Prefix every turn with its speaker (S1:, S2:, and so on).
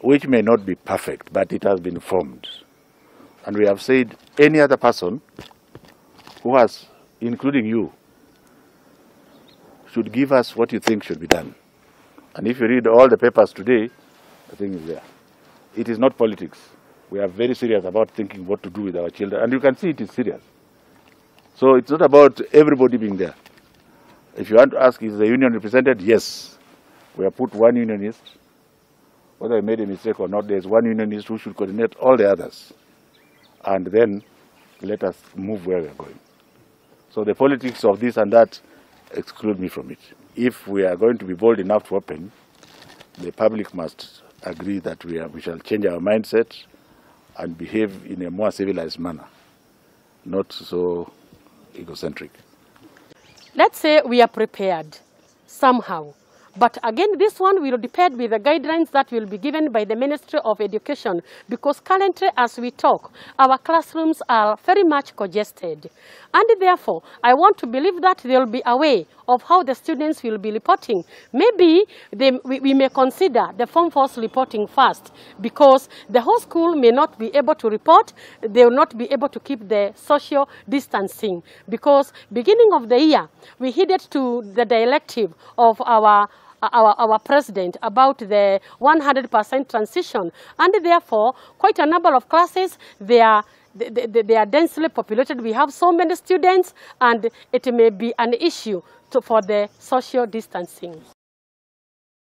S1: which may not be perfect, but it has been formed. And we have said any other person who has, including you, should give us what you think should be done. And if you read all the papers today, the thing is there. It is not politics. We are very serious about thinking what to do with our children. And you can see it is serious. So it's not about everybody being there. If you want to ask, is the union represented? Yes. We have put one unionist. Whether I made a mistake or not, there's one unionist who should coordinate all the others. And then let us move where we are going. So the politics of this and that exclude me from it. If we are going to be bold enough to open, the public must agree that we, are, we shall change our mindset and behave in a more civilized manner, not so egocentric.
S2: let's say we are prepared somehow. But again, this one will depend with the guidelines that will be given by the Ministry of Education because currently as we talk, our classrooms are very much congested. And therefore, I want to believe that there will be a way of how the students will be reporting. Maybe they, we, we may consider the Form Fours reporting first because the whole school may not be able to report, they will not be able to keep the social distancing because beginning of the year, we heeded to the directive of our Uh, our, our president about the 100% transition. And therefore quite a number of classes they are they, they, they are densely populated. We have so many students and it may be an issue to, for the social distancing